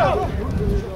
Go!